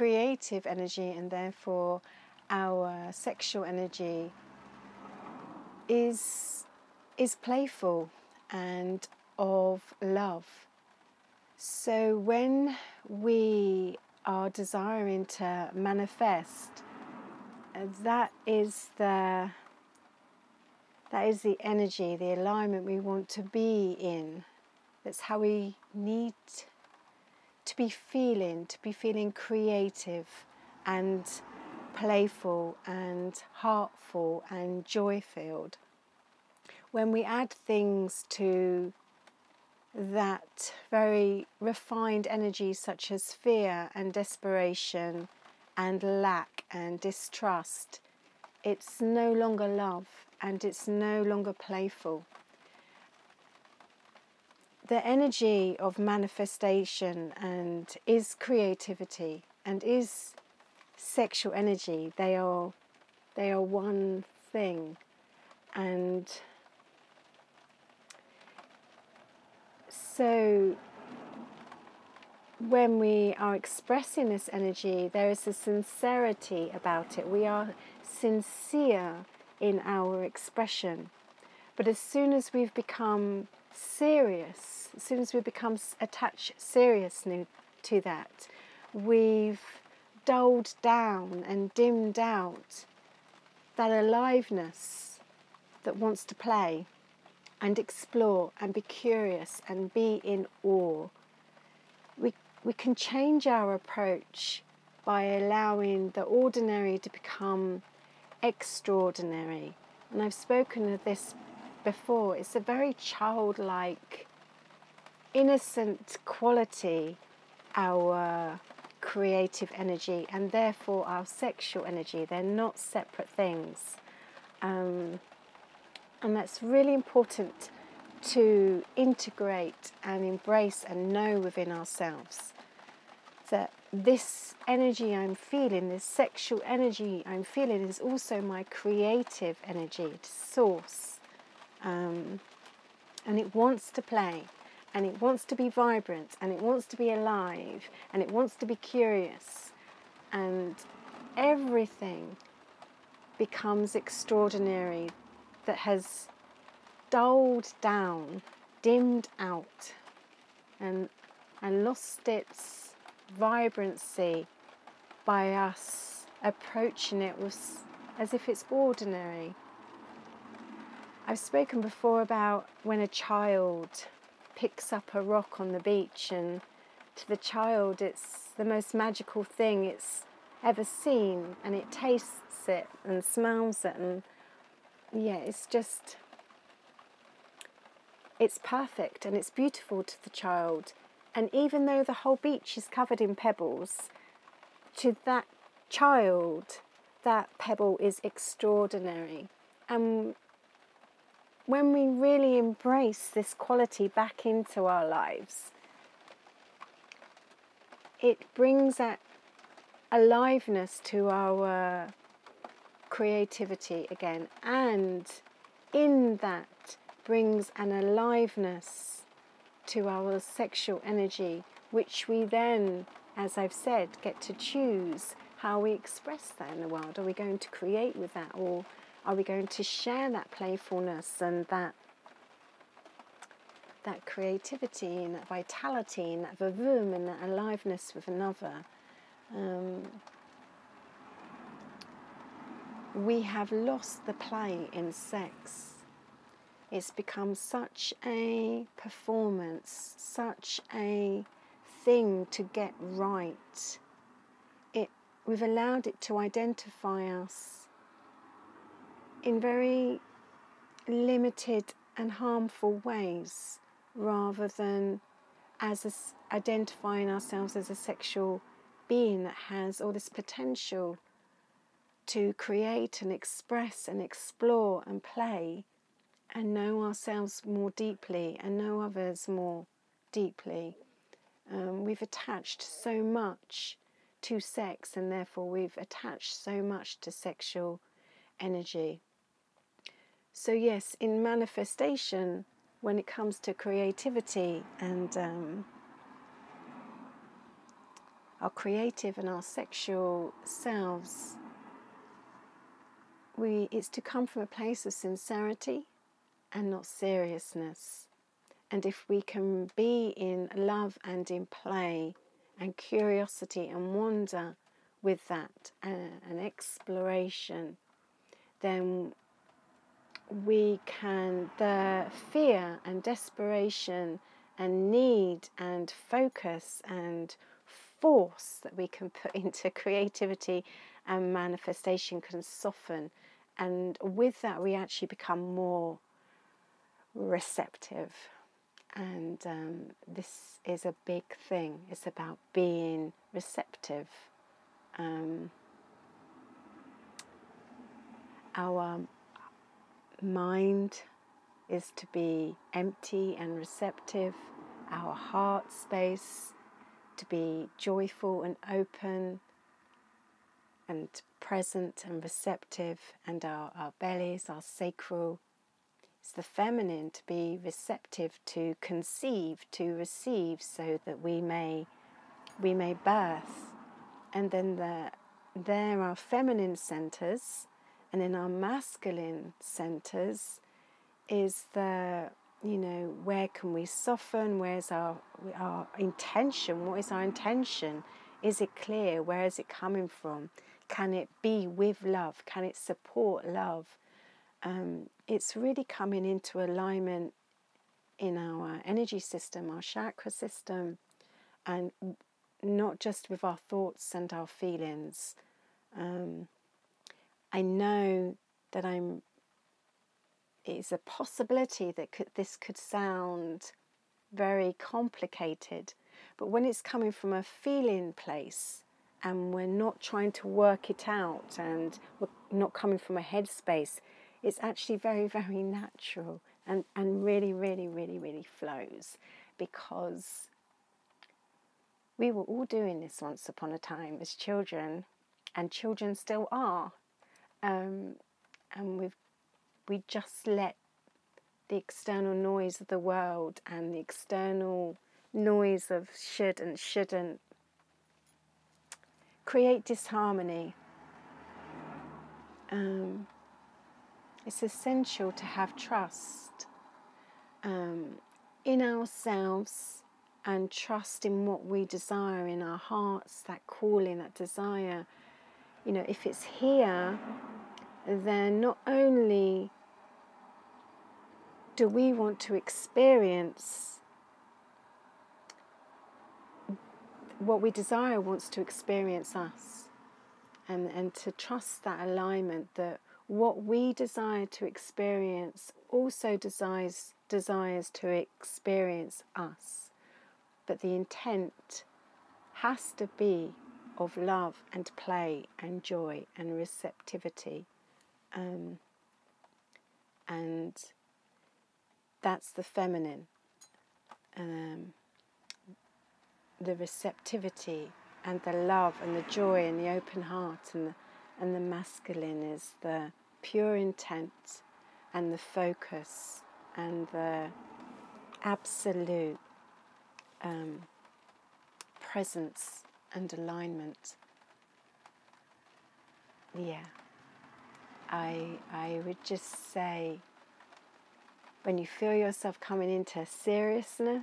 creative energy and therefore our sexual energy is is playful and of love. So when we are desiring to manifest, uh, that is the that is the energy, the alignment we want to be in. That's how we need to be feeling, to be feeling creative and playful and heartful and joy filled. When we add things to that very refined energy, such as fear and desperation and lack and distrust, it's no longer love and it's no longer playful. The energy of manifestation and is creativity and is sexual energy. They are they are one thing and so when we are expressing this energy, there is a sincerity about it. We are sincere in our expression. But as soon as we've become serious, as soon as we become attached seriously to that, we've dulled down and dimmed out that aliveness that wants to play and explore and be curious and be in awe. We, we can change our approach by allowing the ordinary to become extraordinary. And I've spoken of this before. It's a very childlike, innocent quality, our creative energy, and therefore our sexual energy. They're not separate things. Um, and that's really important to integrate and embrace and know within ourselves that this energy I'm feeling, this sexual energy I'm feeling, is also my creative energy, source. Um, and it wants to play, and it wants to be vibrant, and it wants to be alive, and it wants to be curious. And everything becomes extraordinary that has dulled down, dimmed out, and, and lost its vibrancy by us approaching it with, as if it's ordinary. I've spoken before about when a child picks up a rock on the beach, and to the child, it's the most magical thing it's ever seen, and it tastes it and smells it, and yeah, it's just, it's perfect and it's beautiful to the child. And even though the whole beach is covered in pebbles, to that child, that pebble is extraordinary. And when we really embrace this quality back into our lives, it brings that aliveness to our creativity again, and in that brings an aliveness to our sexual energy, which we then, as I've said, get to choose how we express that in the world. Are we going to create with that, or are we going to share that playfulness and that that creativity and that vitality and that vavoom and that aliveness with another? Um, we have lost the play in sex. It's become such a performance, such a thing to get right. It, we've allowed it to identify us in very limited and harmful ways rather than as a, identifying ourselves as a sexual being that has all this potential to create and express and explore and play and know ourselves more deeply and know others more deeply. Um, we've attached so much to sex and therefore we've attached so much to sexual energy. So, yes, in manifestation, when it comes to creativity and um, our creative and our sexual selves, we, it's to come from a place of sincerity and not seriousness. And if we can be in love and in play and curiosity and wonder with that, uh, an exploration, then we can, the fear and desperation and need and focus and force that we can put into creativity and manifestation can soften. And with that, we actually become more receptive. And um, this is a big thing. It's about being receptive. Um, our mind is to be empty and receptive, our heart space to be joyful and open and present and receptive, and our, our bellies, our sacral. It's the feminine to be receptive, to conceive, to receive, so that we may we may birth. And then the, there are feminine centers, and in our masculine centers is the you know where can we soften? Where's our our intention? What is our intention? Is it clear? Where is it coming from? Can it be with love? Can it support love? Um, it's really coming into alignment in our energy system our chakra system and not just with our thoughts and our feelings. Um, I know that I'm it's a possibility that could, this could sound very complicated, but when it's coming from a feeling place and we're not trying to work it out and we're not coming from a headspace, it's actually very, very natural and, and really, really, really, really flows because we were all doing this once upon a time as children, and children still are. Um, and we've we just let the external noise of the world and the external noise of should and shouldn't create disharmony. Um, it's essential to have trust um, in ourselves and trust in what we desire in our hearts, that calling, that desire. You know, if it's here, then not only do we want to experience what we desire wants to experience us and, and to trust that alignment that what we desire to experience also desires desires to experience us. But the intent has to be of love and play and joy and receptivity um, and that's the feminine. Um, the receptivity and the love and the joy and the open heart and the, and the masculine is the pure intent and the focus and the absolute um, presence and alignment. Yeah, I I would just say when you feel yourself coming into seriousness,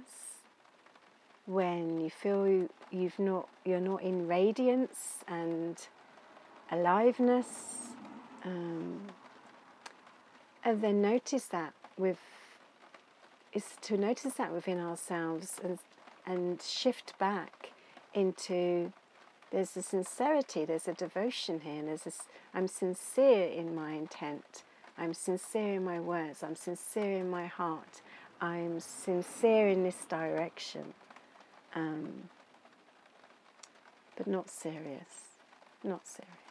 when you feel you've not, you're not in radiance and aliveness, um, and then notice that with is to notice that within ourselves and and shift back into there's a sincerity, there's a devotion here, and there's this I'm sincere in my intent. I'm sincere in my words, I'm sincere in my heart, I'm sincere in this direction, um, but not serious, not serious.